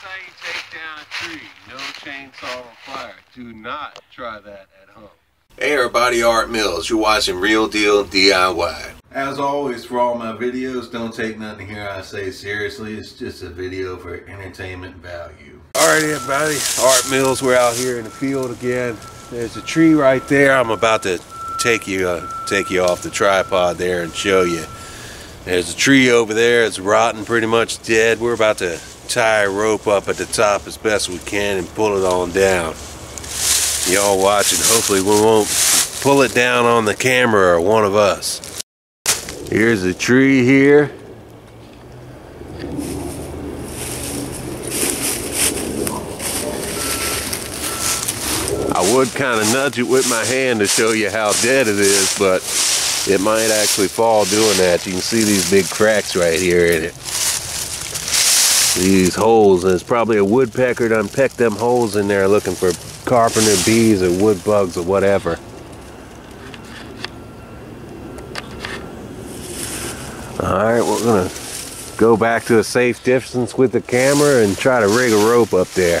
how you take down a tree. No chainsaw required. Do not try that at home. Hey everybody, Art Mills. You're watching Real Deal DIY. As always, for all my videos, don't take nothing here I say seriously. It's just a video for entertainment value. Alright everybody, Art Mills. We're out here in the field again. There's a tree right there. I'm about to take you uh, take you off the tripod there and show you. There's a tree over there. It's rotten, pretty much dead. We're about to tie rope up at the top as best we can and pull it on down. Y'all watching. Hopefully we won't pull it down on the camera or one of us. Here's a tree here. I would kind of nudge it with my hand to show you how dead it is, but it might actually fall doing that. You can see these big cracks right here in it. These holes, there's probably a woodpecker done pecked them holes in there looking for carpenter bees or wood bugs or whatever. Alright, we're gonna go back to a safe distance with the camera and try to rig a rope up there.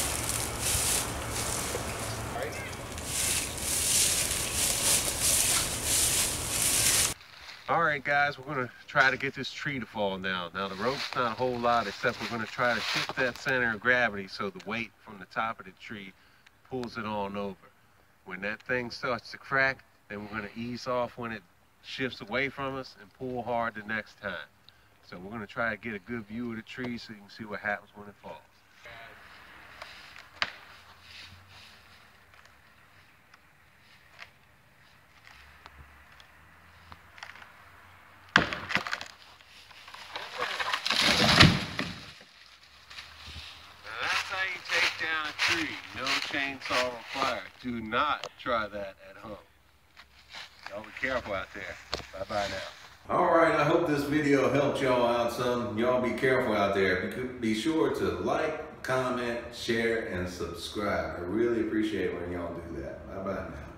All right, guys, we're gonna try to get this tree to fall down. Now the rope's not a whole lot, except we're gonna try to shift that center of gravity so the weight from the top of the tree pulls it on over. When that thing starts to crack, then we're gonna ease off when it shifts away from us and pull hard the next time. So we're gonna try to get a good view of the tree so you can see what happens when it falls. Now that's how you take down a tree. No chainsaw required. Do not try that at home. Y'all be careful out there. Bye-bye now. Alright, I hope this video helped y'all out some. Y'all be careful out there. Be, sure to like, comment, share, and subscribe. I really appreciate when y'all do that. Bye-bye